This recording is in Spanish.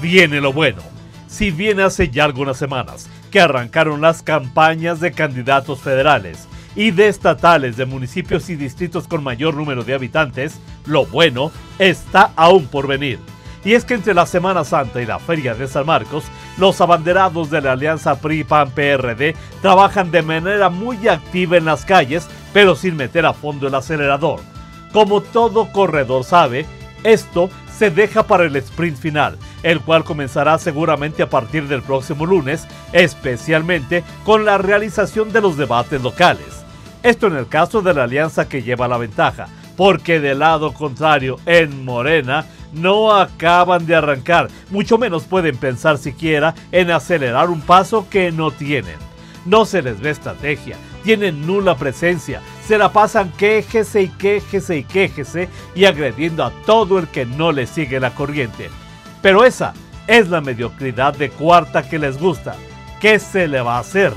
viene lo bueno. Si viene hace ya algunas semanas que arrancaron las campañas de candidatos federales y de estatales de municipios y distritos con mayor número de habitantes, lo bueno está aún por venir. Y es que entre la Semana Santa y la Feria de San Marcos, los abanderados de la Alianza PRI-PAN-PRD trabajan de manera muy activa en las calles, pero sin meter a fondo el acelerador. Como todo corredor sabe, esto se deja para el sprint final, el cual comenzará seguramente a partir del próximo lunes, especialmente con la realización de los debates locales. Esto en el caso de la alianza que lleva la ventaja, porque del lado contrario, en Morena, no acaban de arrancar, mucho menos pueden pensar siquiera en acelerar un paso que no tienen. No se les ve estrategia, tienen nula presencia, se la pasan quéjese y quéjese y quéjese y agrediendo a todo el que no le sigue la corriente. Pero esa es la mediocridad de cuarta que les gusta. ¿Qué se le va a hacer?